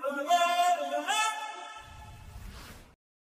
Oh.